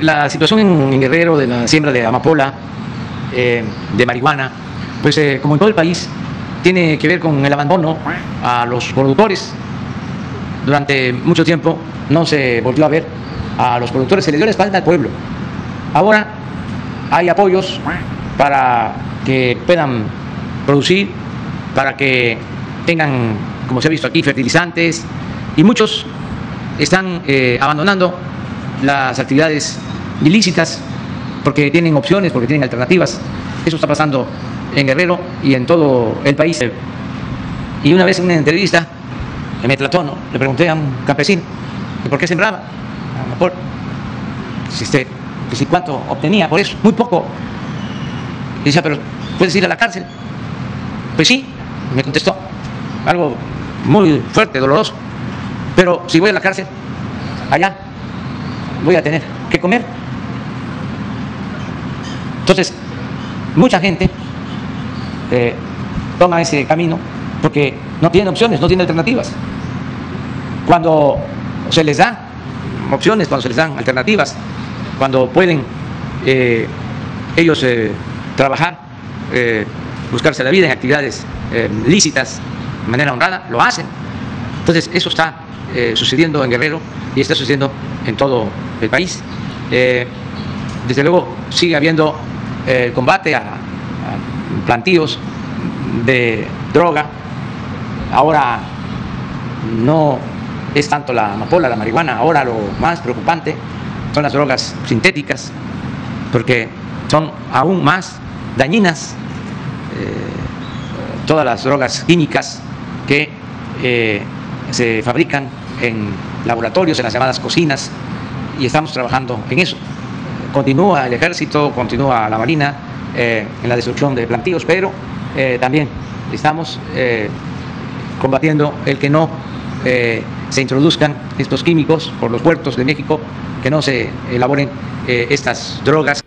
la situación en, Guerrero de la siembra de amapola, eh, de marihuana, pues eh, como en todo el país, tiene que ver con el abandono a los productores. Durante mucho tiempo no se volvió a ver a los productores, se les dio la espalda al pueblo. Ahora hay apoyos para que puedan producir, para que tengan, como se ha visto aquí, fertilizantes, y muchos están eh, abandonando las actividades ilícitas porque tienen opciones, porque tienen alternativas. Eso está pasando en Guerrero y en todo el país. Y una vez en una entrevista, en Metlatono, le pregunté a un campesino que por qué sembraba amapola. Si usted, si cuánto obtenía por eso, muy poco. Y decía, pero puedes ir a la cárcel. Pues sí, me contestó, algo muy fuerte, doloroso. Pero si voy a la cárcel, allá voy a tener que comer. Entonces, mucha gente eh, toma ese camino porque no tiene opciones, no tiene alternativas. Cuando se les da opciones, cuando se les dan alternativas, cuando pueden eh, ellos eh, trabajar, buscarse la vida en actividades lícitas, de manera honrada, lo hacen. Entonces, eso está eh, sucediendo en Guerrero y está sucediendo en todo el país. Eh, desde luego, sigue habiendo eh, combate a, a plantíos de droga. Ahora no es tanto la amapola, la marihuana, ahora lo más preocupante son las drogas sintéticas, porque son aún más dañinas todas las drogas químicas que se fabrican en laboratorios, en las llamadas cocinas, y estamos trabajando en eso. Continúa el ejército, continúa la marina eh, en la destrucción de plantíos, pero eh, también estamos eh, combatiendo el que no se introduzcan estos químicos por los puertos de México, que no se elaboren estas drogas.